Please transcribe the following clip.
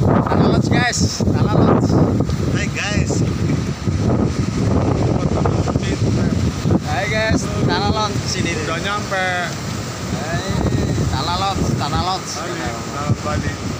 guys, Tanah Hi guys. Hai guys, talalot sini. Udah nyampe. Hai, talalot talalot, Tanah Lounge. Bali, Bali.